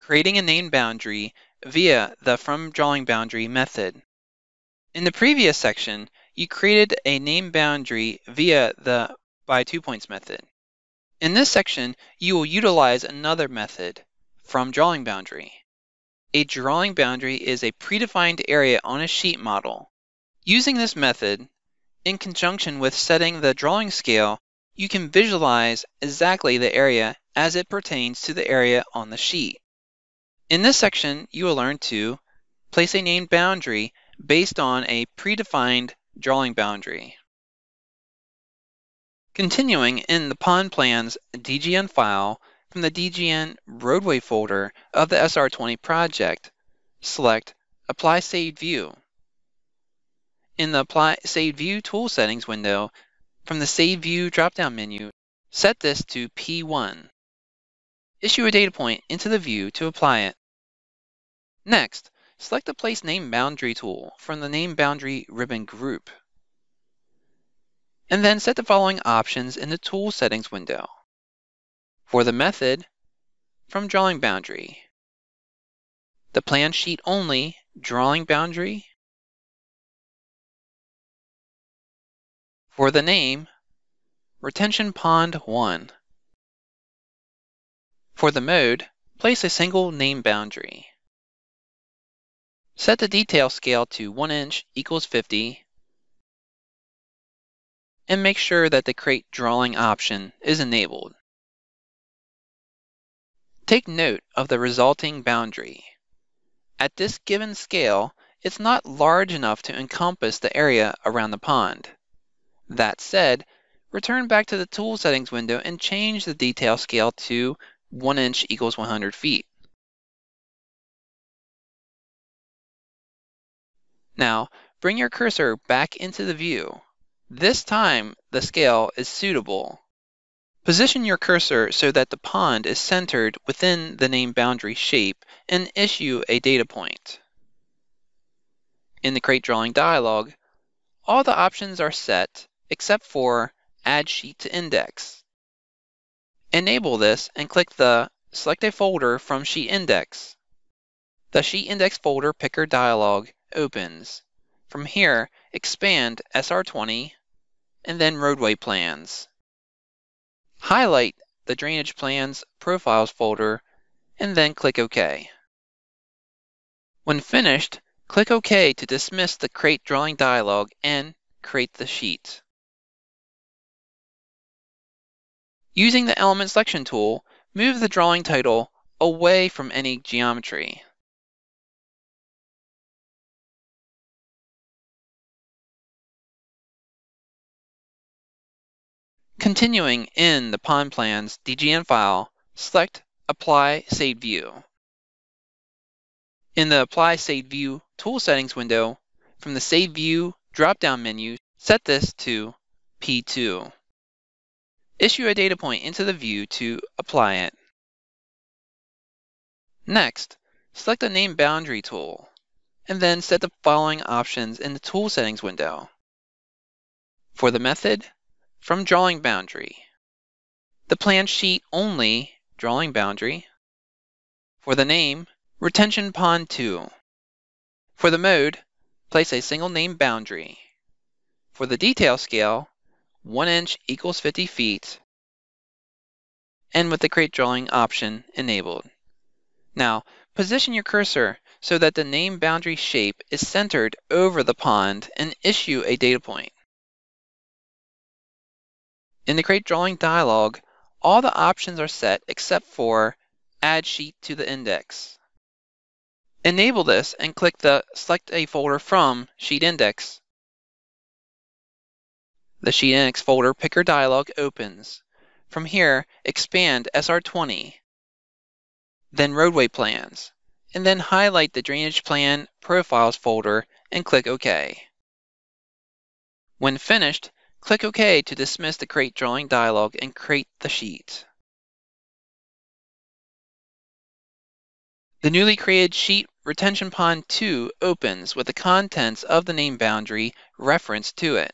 Creating a name boundary via the From Drawing Boundary method. In the previous section, you created a name boundary via the By Two Points method. In this section, you will utilize another method, From Drawing Boundary. A drawing boundary is a predefined area on a sheet model. Using this method, in conjunction with setting the drawing scale, you can visualize exactly the area as it pertains to the area on the sheet. In this section, you will learn to place a named boundary based on a predefined drawing boundary. Continuing in the Pond Plans DGN file from the DGN roadway folder of the SR20 project, select Apply Saved View. In the Apply Saved View tool settings window, from the Save View drop-down menu, set this to P1. Issue a data point into the view to apply it. Next, select the Place Name Boundary tool from the Name Boundary ribbon group. And then set the following options in the Tool Settings window. For the method, from Drawing Boundary, the Plan Sheet Only Drawing Boundary, for the name, Retention Pond 1. For the mode, place a single name boundary. Set the detail scale to 1 inch equals 50 and make sure that the Create Drawing option is enabled. Take note of the resulting boundary. At this given scale, it's not large enough to encompass the area around the pond. That said, return back to the Tool Settings window and change the detail scale to 1 inch equals 100 feet. Now, bring your cursor back into the view. This time, the scale is suitable. Position your cursor so that the pond is centered within the name boundary shape and issue a data point. In the Create Drawing dialog, all the options are set except for Add Sheet to Index. Enable this and click the Select a folder from Sheet Index. The Sheet Index folder picker dialog opens. From here, expand SR20 and then roadway plans. Highlight the Drainage Plans Profiles folder and then click OK. When finished, click OK to dismiss the Create Drawing dialog and create the sheet. Using the Element Selection tool, move the drawing title away from any geometry. Continuing in the Pond Plans DGN file, select Apply Save View. In the Apply Save View Tool Settings window, from the Save View drop-down menu, set this to P2. Issue a data point into the view to apply it. Next, select the Name Boundary tool, and then set the following options in the Tool Settings window. For the method, from drawing boundary. The plan sheet only drawing boundary. For the name, retention pond 2. For the mode, place a single name boundary. For the detail scale, 1 inch equals 50 feet, and with the create drawing option enabled. Now, position your cursor so that the name boundary shape is centered over the pond and issue a data point. In the Create Drawing dialog, all the options are set except for Add Sheet to the Index. Enable this and click the Select a folder from Sheet Index. The Sheet Index folder picker dialog opens. From here, expand SR20, then Roadway Plans, and then highlight the Drainage Plan Profiles folder and click OK. When finished, Click OK to dismiss the Create Drawing dialog and create the sheet. The newly created sheet Retention Pond 2 opens with the contents of the name boundary referenced to it.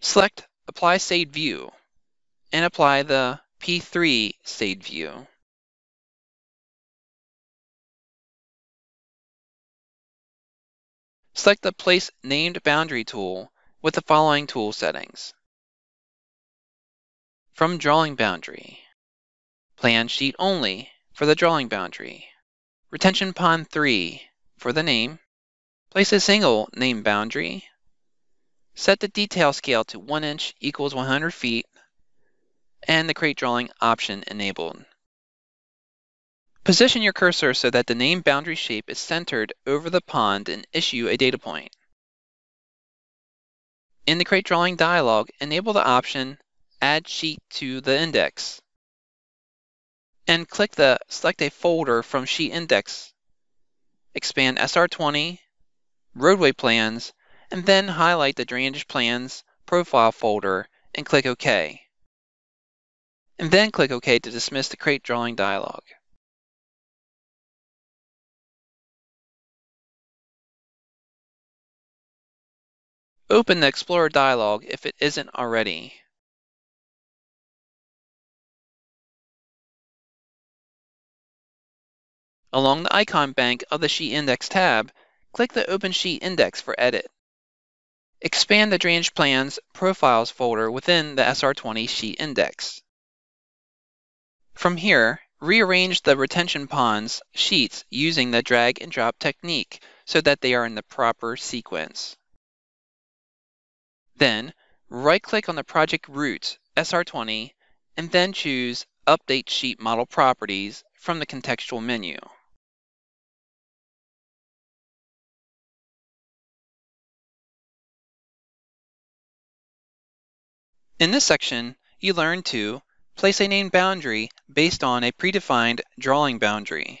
Select Apply Saved View and apply the P3 Saved View. Select the Place Named Boundary tool with the following tool settings. From Drawing Boundary, Plan Sheet Only for the drawing boundary, Retention Pond 3 for the name, place a single name boundary, set the detail scale to 1 inch equals 100 feet, and the Create Drawing option enabled. Position your cursor so that the name boundary shape is centered over the pond and issue a data point. In the Create Drawing dialog, enable the option Add Sheet to the Index and click the Select a folder from Sheet Index. Expand SR20, Roadway Plans, and then highlight the Drainage Plans Profile folder and click OK. And then click OK to dismiss the Create Drawing dialog. Open the Explorer dialog if it isn't already. Along the icon bank of the Sheet Index tab, click the Open Sheet Index for edit. Expand the Drainage Plans Profiles folder within the SR20 Sheet Index. From here, rearrange the retention ponds sheets using the drag and drop technique so that they are in the proper sequence. Then, right-click on the project root, SR20, and then choose Update Sheet Model Properties from the contextual menu. In this section, you learn to place a named boundary based on a predefined drawing boundary.